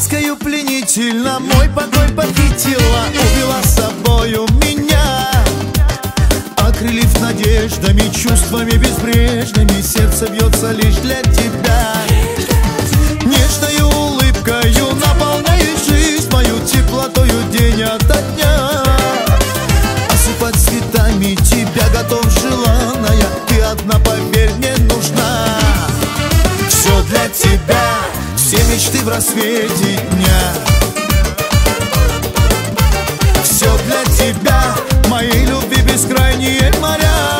Ласкою пленительно мой покой похитила Увела с собою меня. Окрылив надеждами, чувствами безбрежными Сердце бьется лишь для тебя. рассвете дня. Все для тебя, моей любви бескрайние моря.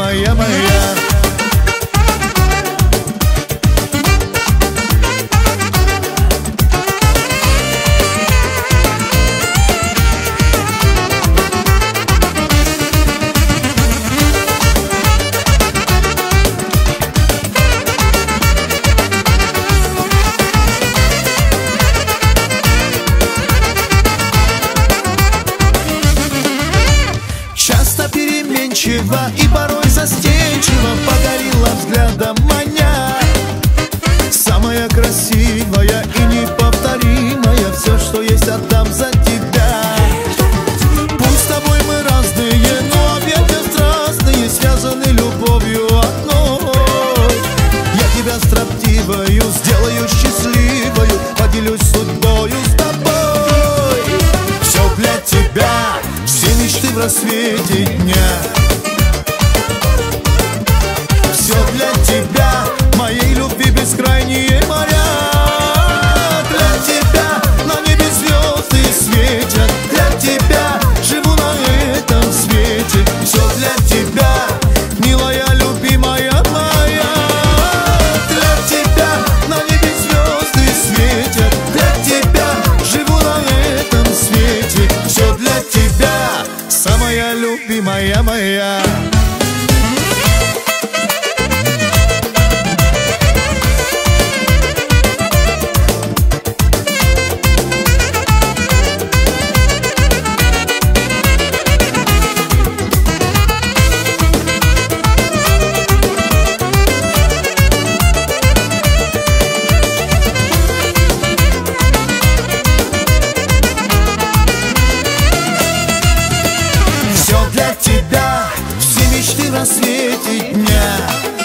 Моя моя. Переменчива и порой застенчиво погорела взглядом Maria. для тебя. Все мечты в рассвете дня.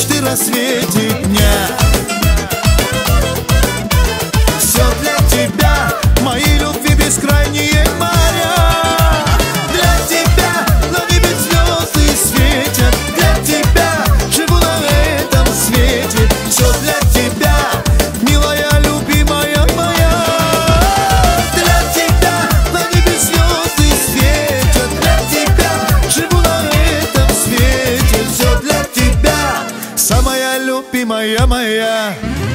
мечты рассвете. amanhã, amanhã.